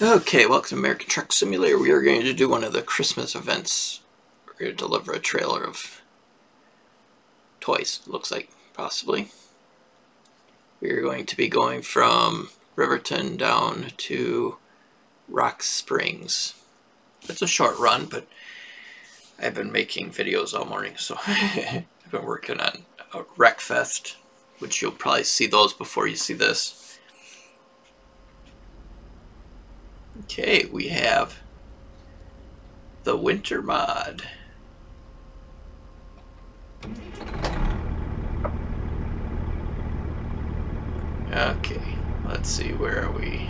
Okay, welcome to American Truck Simulator. We are going to do one of the Christmas events. We're going to deliver a trailer of toys, looks like, possibly. We are going to be going from Riverton down to Rock Springs. It's a short run, but I've been making videos all morning, so I've been working on a Wreckfest, which you'll probably see those before you see this. Okay, we have the winter mod. Okay, let's see, where are we?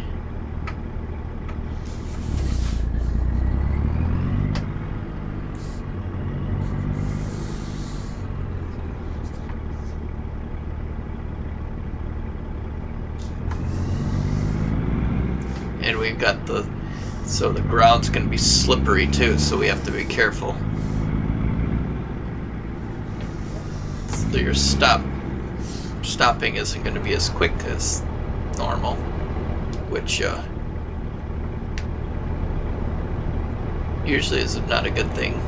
We've got the, so the ground's going to be slippery too, so we have to be careful. So your stop, stopping isn't going to be as quick as normal, which uh, usually is not a good thing,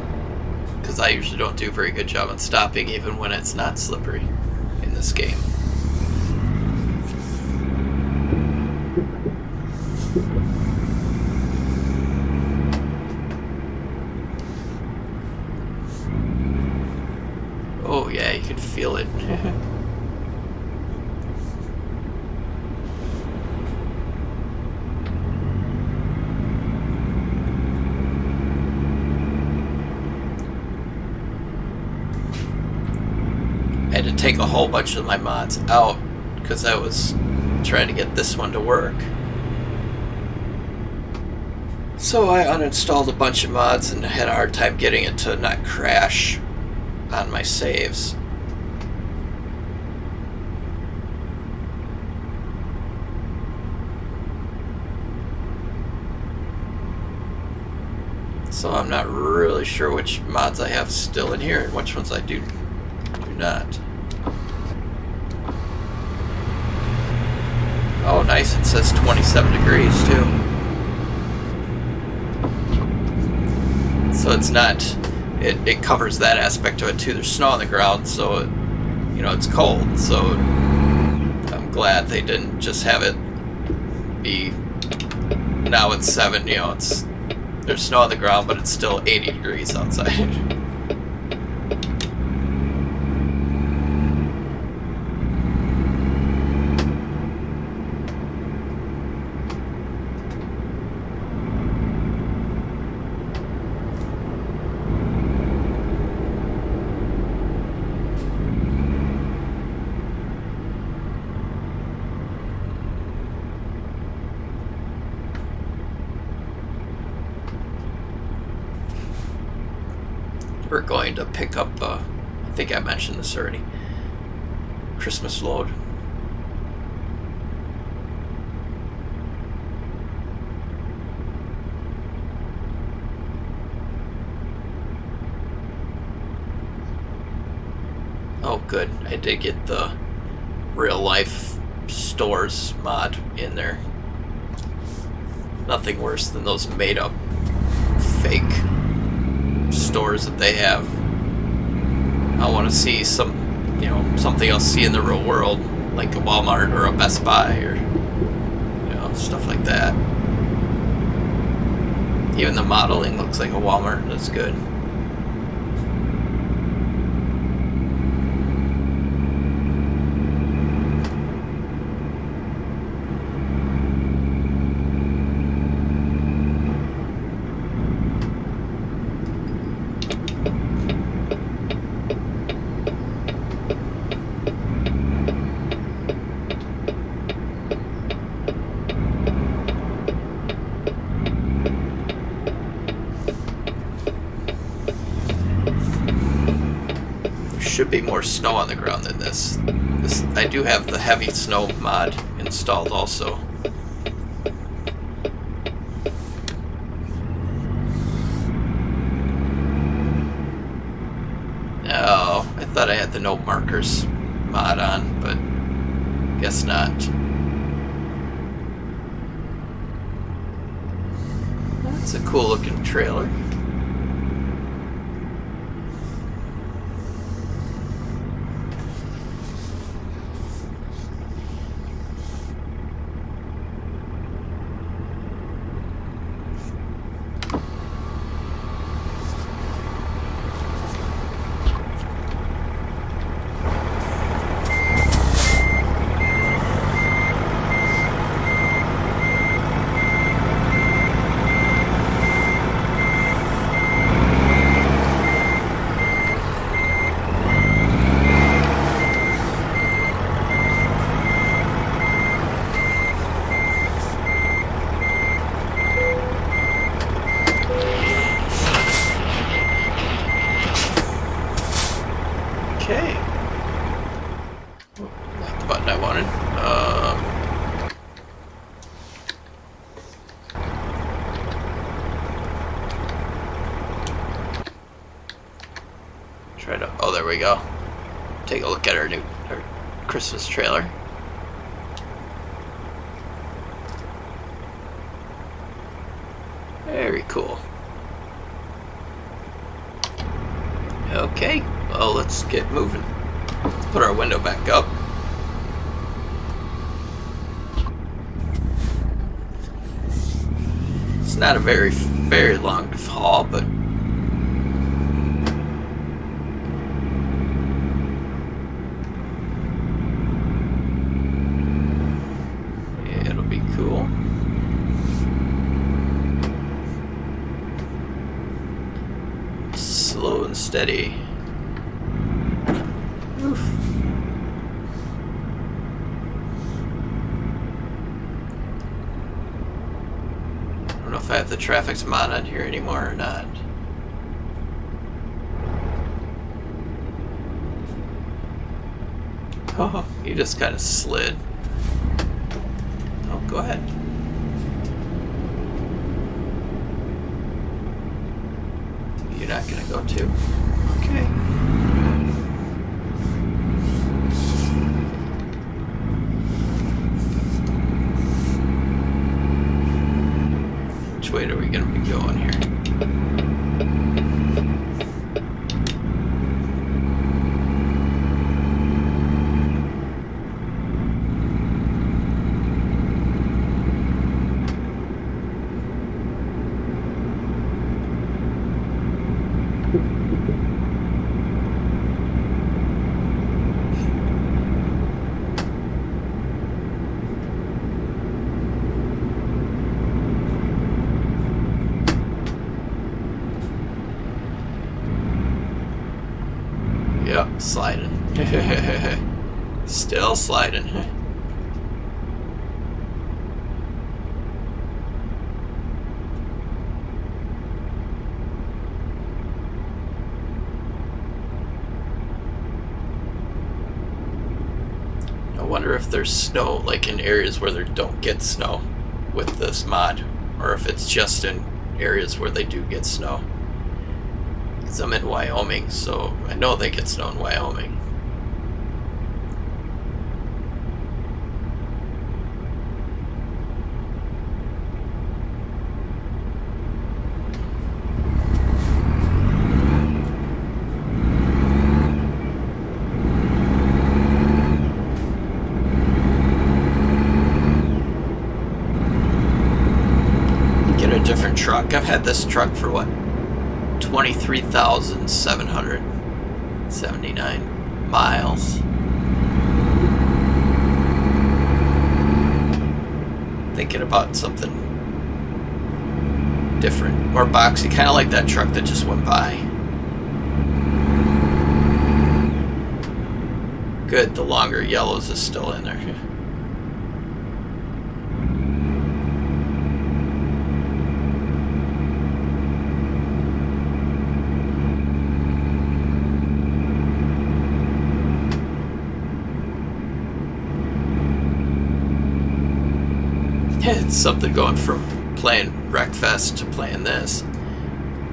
because I usually don't do a very good job at stopping even when it's not slippery in this game. Oh yeah, you can feel it. Mm-hmm. I had to take a whole bunch of my mods out because I was trying to get this one to work. So I uninstalled a bunch of mods and had a hard time getting it to not crash on my saves. So I'm not really sure which mods I have still in here and which ones I do do not. Oh nice, it says 27 degrees too. So it's not it, it covers that aspect of it too. There's snow on the ground, so it, you know it's cold. So I'm glad they didn't just have it be now it's seven. You know, it's there's snow on the ground, but it's still 80 degrees outside. we're going to pick up, uh, I think I mentioned this already, Christmas load. Oh good, I did get the real life stores mod in there. Nothing worse than those made up fake stores that they have. I want to see some, you know, something I'll see in the real world, like a Walmart or a Best Buy or, you know, stuff like that. Even the modeling looks like a Walmart. That's good. Should be more snow on the ground than this. This I do have the heavy snow mod installed also. Oh, I thought I had the no markers mod on, but guess not. That's a cool looking trailer. Okay. Not the button I wanted. Um, try to. Oh, there we go. Take a look at our new our Christmas trailer. Very cool. Okay, well, let's get moving. Let's put our window back up. It's not a very, very long haul, but it'll be cool. Slow and steady. Oof. I don't know if I have the traffic's mod on here anymore or not. Oh, he just kind of slid. Oh, go ahead. You're not gonna go too. Okay. Which are we gonna be going here? Yep, sliding. Still sliding. I wonder if there's snow, like in areas where there don't get snow with this mod, or if it's just in areas where they do get snow. Because I'm in Wyoming, so I know they get snow in Wyoming. Get a different truck. I've had this truck for what? 23,779 miles. Thinking about something different. More boxy, kind of like that truck that just went by. Good, the longer yellows is still in there. it's something going from playing Wreckfest to playing this.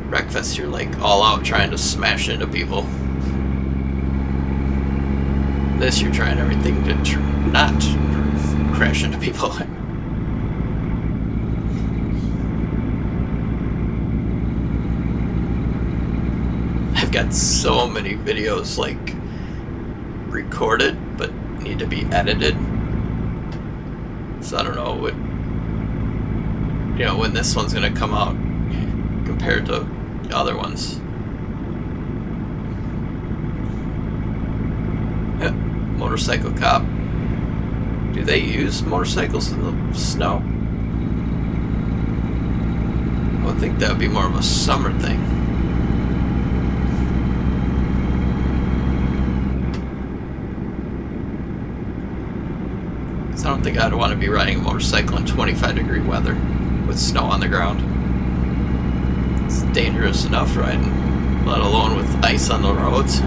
Wreckfest, you're like all out trying to smash into people. This, you're trying everything to tr not tr crash into people. I've got so many videos like recorded but need to be edited. So I don't know what you know when this one's gonna come out compared to the other ones. Yep, motorcycle cop. Do they use motorcycles in the snow? I would think that would be more of a summer thing. I don't think I'd want to be riding a motorcycle in 25 degree weather with snow on the ground. It's dangerous enough riding, let alone with ice on the roads.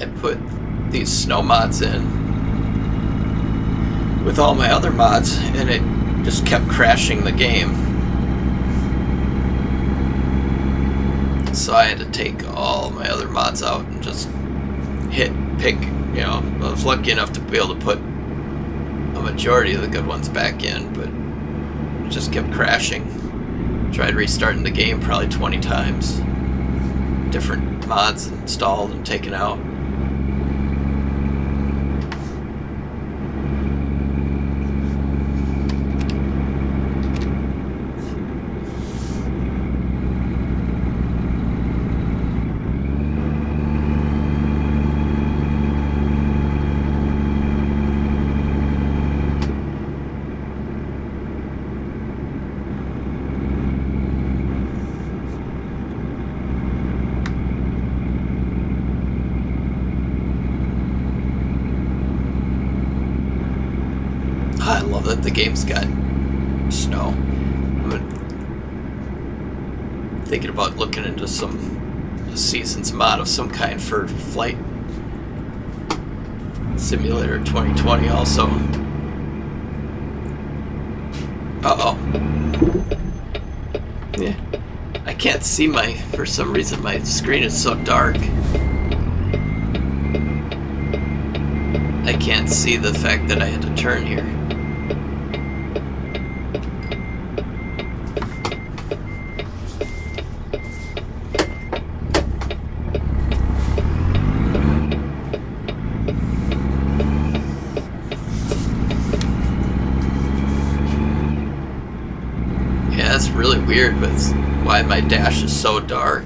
I put these snow mods in with all my other mods and it just kept crashing the game. So I had to take all my other mods out and just hit pick, you know, I was lucky enough to be able to put a majority of the good ones back in, but it just kept crashing. Tried restarting the game probably 20 times. Different mods installed and taken out. that the game's got snow. I'm thinking about looking into some seasons mod of some kind for Flight Simulator 2020 also. Uh-oh. Yeah. I can't see my, for some reason, my screen is so dark. I can't see the fact that I had to turn here. Weird with why my dash is so dark.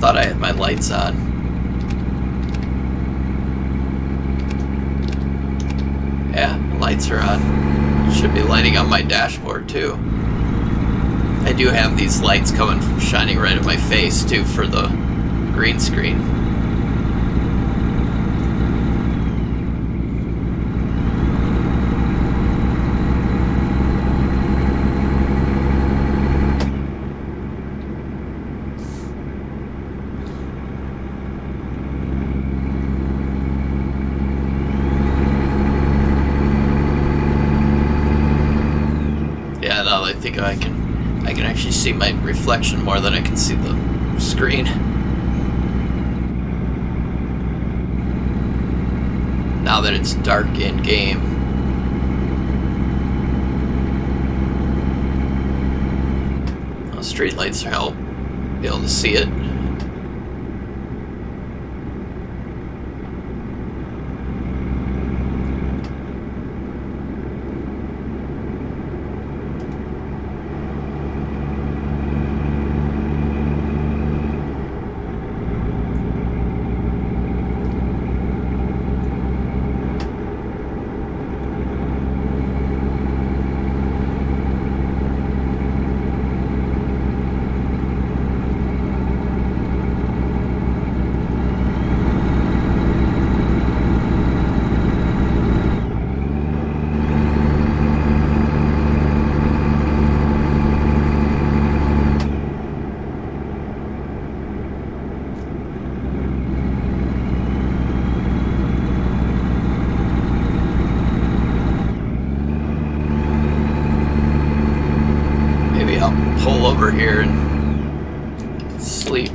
Thought I had my lights on. Yeah, lights are on. Should be lighting on my dashboard too. I do have these lights coming from shining right at my face too for the green screen. think I can I can actually see my reflection more than I can see the screen. Now that it's dark in game. Well, street lights help be able to see it. Here and sleep.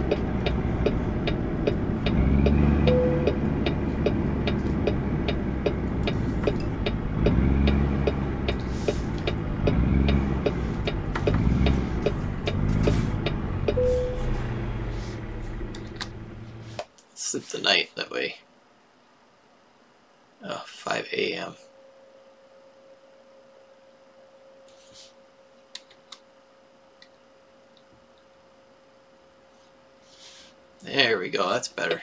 Sleep the night that way. Oh, 5 a.m. There we go, that's better.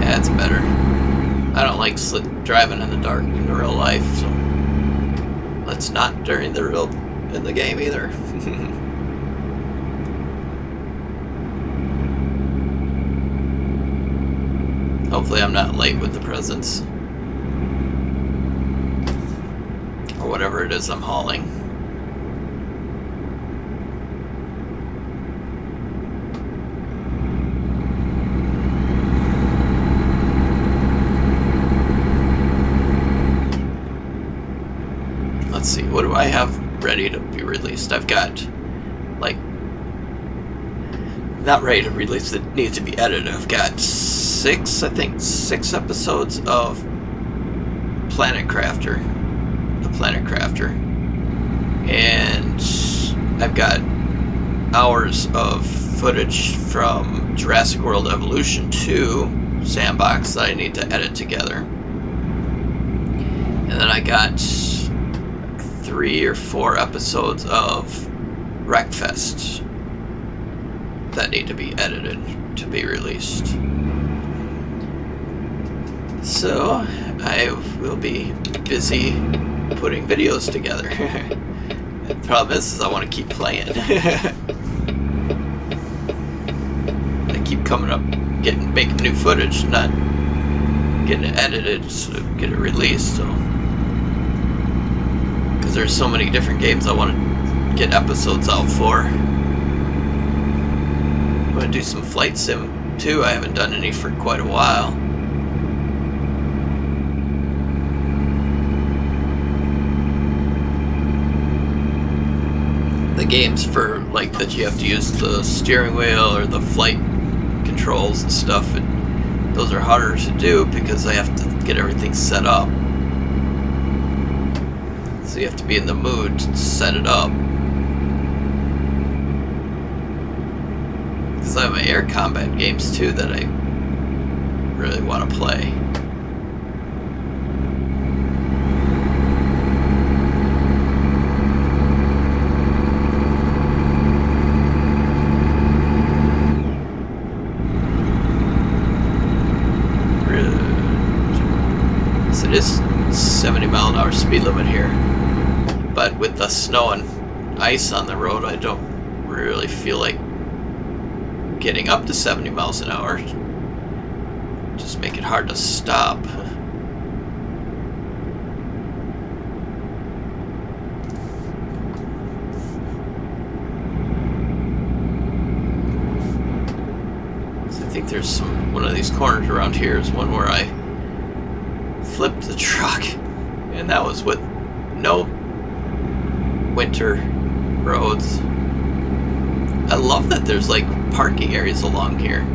That's better. I don't like sli driving in the dark in real life, so let's not during the real in the game either. Hopefully I'm not late with the presents. Or whatever it is I'm hauling. Let's see, what do I have ready to be released? I've got, not ready to release that needs to be edited. I've got six, I think, six episodes of Planet Crafter. The Planet Crafter. And I've got hours of footage from Jurassic World Evolution 2 Sandbox that I need to edit together. And then I got three or four episodes of Wreckfest that need to be edited to be released. So I will be busy putting videos together. the problem is, is I want to keep playing. I keep coming up, getting making new footage, not getting it edited to get it released. So because there's so many different games I want to get episodes out for. To do some flight sim too. I haven't done any for quite a while. The games for like that you have to use the steering wheel or the flight controls and stuff. And those are harder to do because I have to get everything set up. So you have to be in the mood to set it up. I have air combat games too that I really want to play. So it is 70 mile an hour speed limit here. But with the snow and ice on the road, I don't really feel like getting up to 70 miles an hour. Just make it hard to stop. I think there's some, one of these corners around here is one where I flipped the truck and that was with no winter roads. I love that there's like parking areas along here.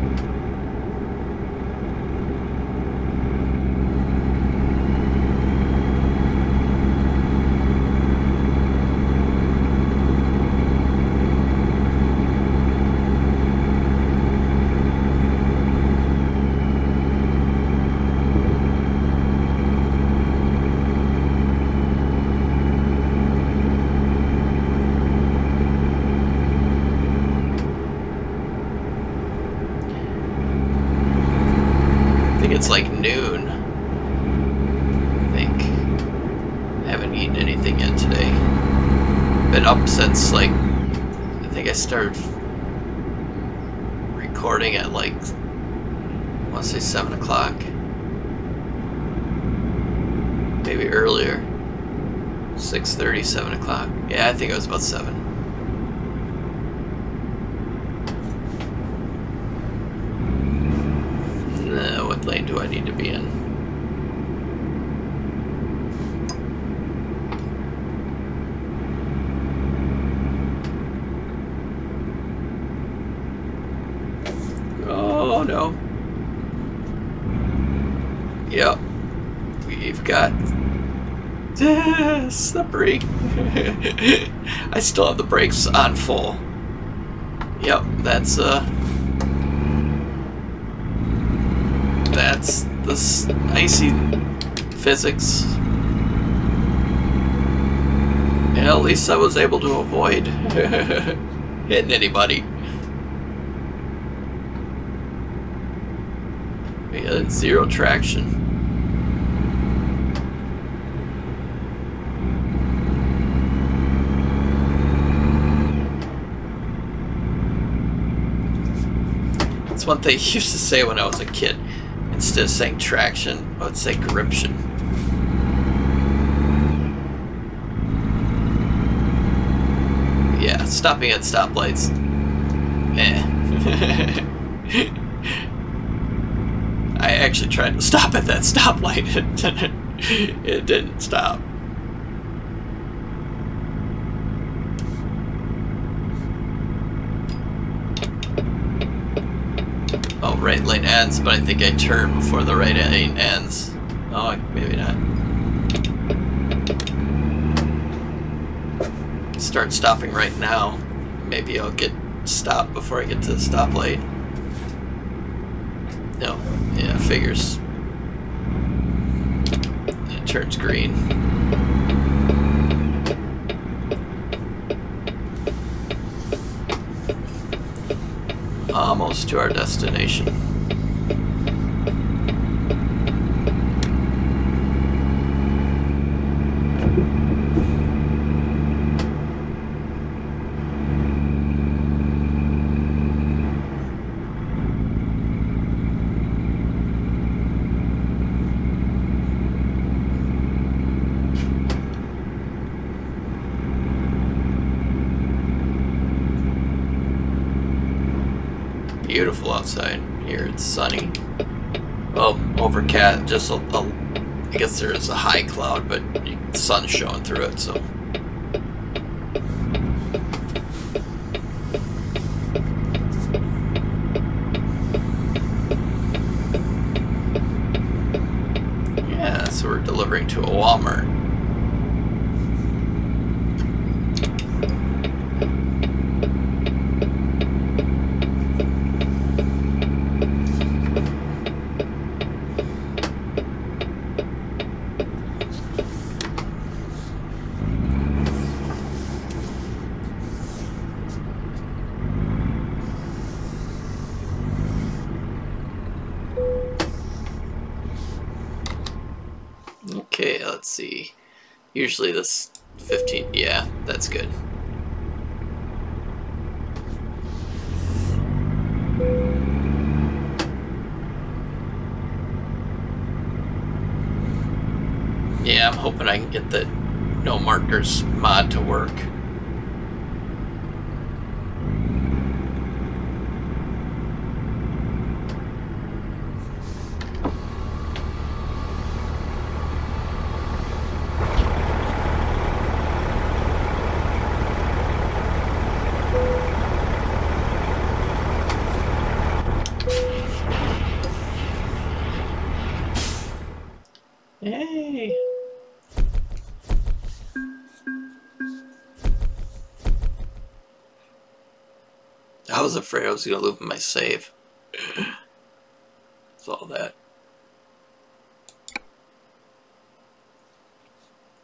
I think it's like noon. been up since like I think I started recording at like I want to say seven o'clock, maybe earlier, 6:30, 7 o'clock. Yeah, I think it was about seven. No, what lane do I need to be in? Oh no. Yep. We've got the brake. I still have the brakes on full. Yep, that's uh that's this icy physics. At least I was able to avoid hitting anybody. Yeah, zero traction. That's what they used to say when I was a kid. Instead of saying traction, I would say gription. Yeah, stopping at stoplights. Eh. I actually tried to stop at that stoplight. it didn't stop. Oh, right lane ends, but I think I turn before the right lane ends. Oh, maybe not. Start stopping right now. Maybe I'll get stopped before I get to the stoplight. No, yeah, figures. It turns green. Almost to our destination. Outside here. It's sunny. Oh, well, overcast. Just a, a I guess there is a high cloud, but the sun's showing through it, so. Yeah, so we're delivering to a Walmart. Okay, let's see. Usually this 15, yeah, that's good. Yeah, I'm hoping I can get the no markers mod to work. I was afraid I was going to lose my save. It's all that.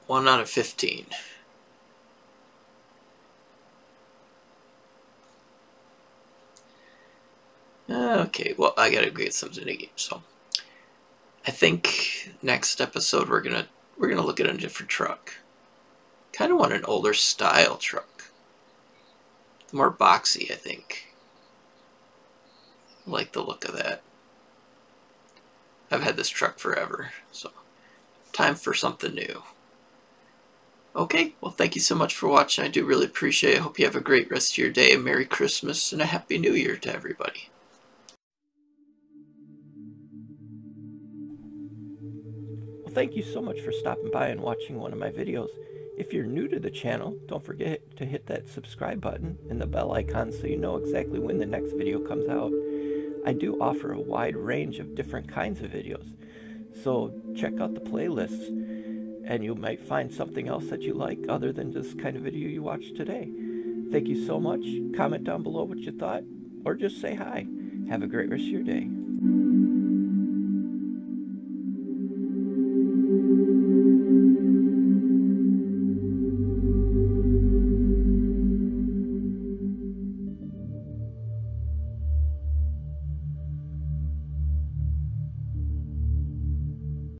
One out of 15. Okay, well, I gotta get something to eat, so. I think next episode we're gonna we're gonna look at a different truck. kind of want an older style truck. More boxy, I think. I like the look of that. I've had this truck forever, so time for something new. Okay, well, thank you so much for watching. I do really appreciate it. I hope you have a great rest of your day. A Merry Christmas and a Happy New Year to everybody. Well, thank you so much for stopping by and watching one of my videos. If you're new to the channel, don't forget to hit that subscribe button and the bell icon so you know exactly when the next video comes out. I do offer a wide range of different kinds of videos, so check out the playlists and you might find something else that you like other than this kind of video you watched today. Thank you so much. Comment down below what you thought, or just say hi. Have a great rest of your day.